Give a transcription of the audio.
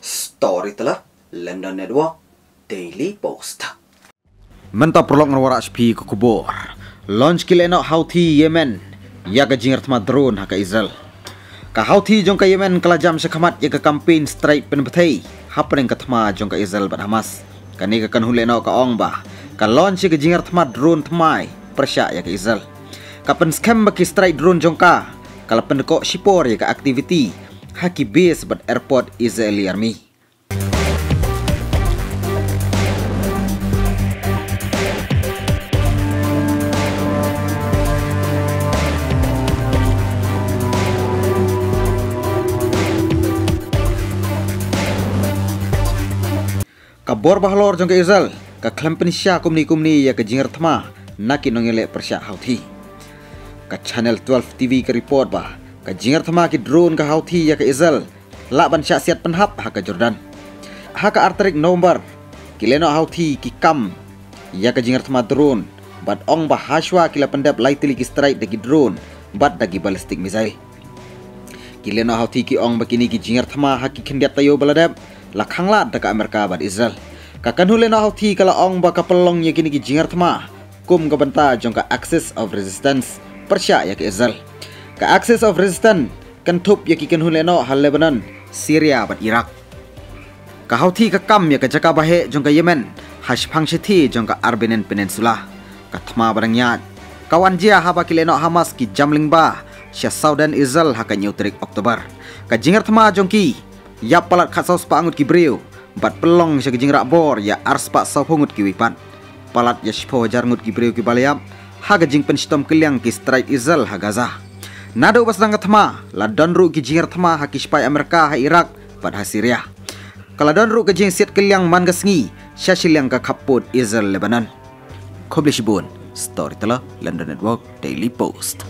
Story telah London Network Daily Post. Menta prolog ngawara HP ko kubor. Launch kileno hauti Yemen. Ya ka jingert drone ha ka Israel. Ka hauti jong ka Yemen kala jam syakamat ya ka campaign strike pen betei. Hapeng ka thma jong ka Israel bat Hamas. Kani ka kan huleno ka ong ba. Ka launch ka jingert ma drone thmai. Persya ya ka Israel. Ka pen scam ba ki strike drone jong ka. Kala pen ko shipor ya ka activity. Haki base bat airport Israeli army. kabor bahlor jong ke Israel ka klampen sya kumni kumni ya ke jinger thma naki nongele persya hauthi ka channel 12 TV ke report ba ka jinger thma ki drone ka hauthi ya ke Israel. La ban sya siat penhap ha ka Jordan. Ha ka artarik November. Kileno hauthi ki kam. Ya ke jinger thma drone. Bat ong ba hashwa kila pendap laitili ki strike dagi drone. Bat dagi ballistic missile. Kileno hauthi ki ong bakini ki jinger thma ha ki tayo baladap la khangla daka Amerika bad Israel. Ka kanhule na hauthi kala ong ba kapelong ye kini ki jingar thma kum ka banta jong ka axis of resistance. Persya ya ke Israel ka axis of resistance kan thup ye ki hal Lebanon Syria bad Iraq. Ka hauthi ka kam ya ka jaka bahe jong ka Yemen hash phang thi jong ka Peninsula. Ka thma barang ya kawan jia haba kileno Hamas ki jamling ba sya Southern Israel haka nyutrik Oktober ka jingar thma jong ki ya palat khasaus pa angut ki breu bat pelong sa gijing bor ya ars pa sa hongut ki wipan. Palat ya shpo jarngut ki breu ki baliam ha gijing pen stom kiliang ki strike izal ha gaza nado bas dang thma la donru ki jingar thma ha ki spai amerika ha iraq bat ha syria. Kala donru ki jing set kiliang man gasngi sha shiliang ka khaput izal lebanon. Khoblish bun story tala london network daily post